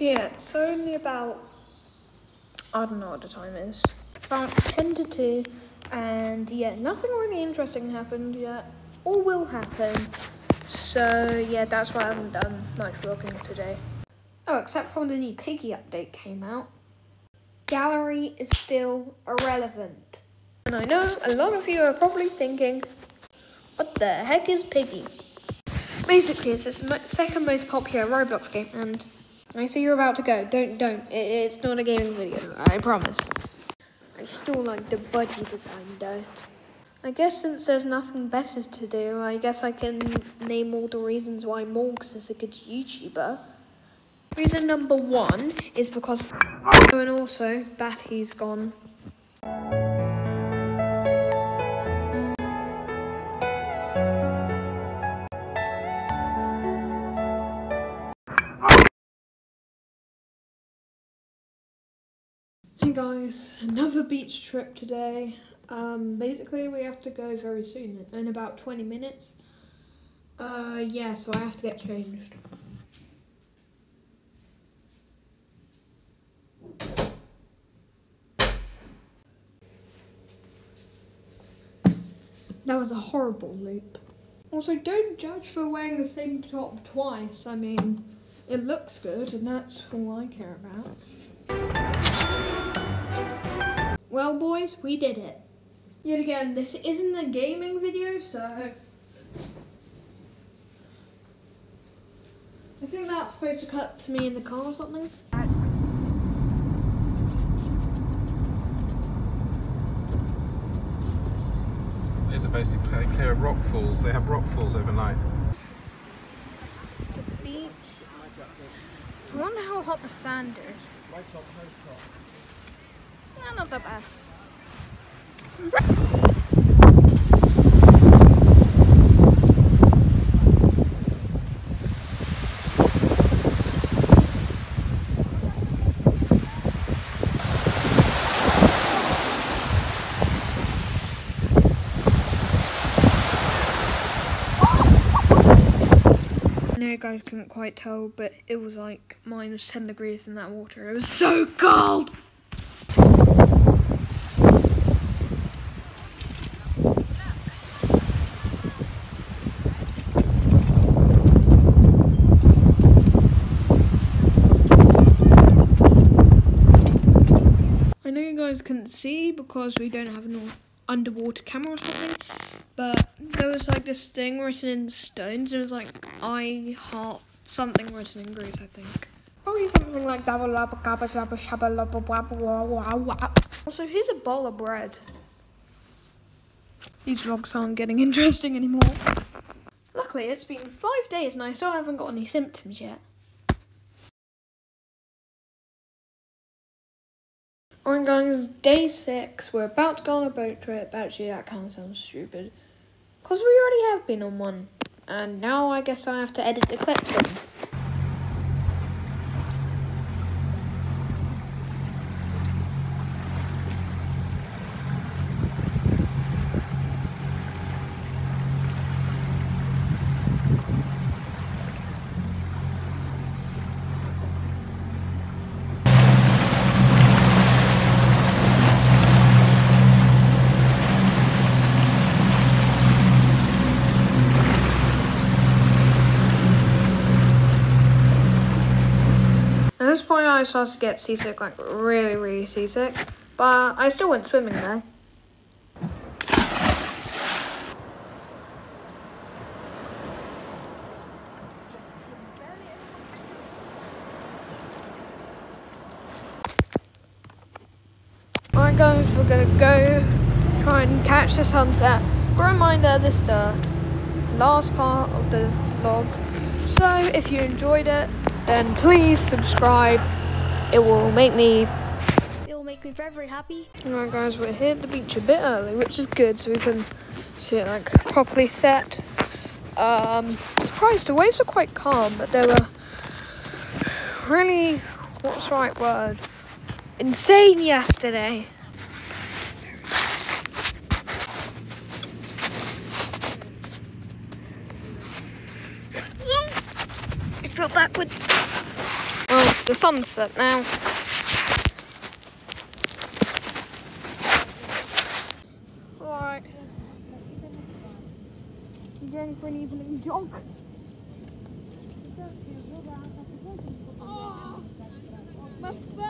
So yeah, it's only about I don't know what the time is. About ten to two, and yeah, nothing really interesting happened yet, or will happen. So yeah, that's why I haven't done much vlogging today. Oh, except for the new Piggy update came out. Gallery is still irrelevant. And I know a lot of you are probably thinking, what the heck is Piggy? Basically, it's the second most popular Roblox game, and I see you're about to go. Don't, don't. It, it's not a gaming video, I promise. I still like the budgie design, though. I guess since there's nothing better to do, I guess I can name all the reasons why Morgs is a good YouTuber. Reason number one is because, and also, Batty's gone. Guys, another beach trip today. Um, basically we have to go very soon, in about 20 minutes. Uh, yeah, so I have to get changed. That was a horrible loop. Also, don't judge for wearing the same top twice. I mean, it looks good and that's all I care about. Well, boys, we did it. Yet again, this isn't a gaming video, so... I think that's supposed to cut to me in the car or something. These are basically clear, clear of rock falls. They have rock falls overnight. The beach. I wonder how hot the sand is. Yeah, not that bad. I know you guys couldn't quite tell, but it was like minus 10 degrees in that water. It was so cold! Know you guys couldn't see because we don't have an underwater camera or something, but there was like this thing written in stones. It was like I heart something written in Greece, I think. Probably something like. Also, here's a bowl of bread. These vlogs aren't getting interesting anymore. Luckily, it's been five days and I still haven't got any symptoms yet. Alright guys, day six, we're about to go on a boat trip. Actually, that kind of sounds stupid. Because we already have been on one. And now I guess I have to edit the clips in. This point, I started to get seasick, like really, really seasick. But I still went swimming though. Alright guys, we're gonna go try and catch the sunset. Reminder, this is the last part of the vlog. So if you enjoyed it, then please subscribe. It will make me. It will make me very, very happy. Alright, guys, we're here at the beach a bit early, which is good, so we can see it like properly set. Um, surprised the waves are quite calm, but they were really, what's the right word? Insane yesterday. fell backwards. Well, the sun's set now. Right. You're. Oh, my.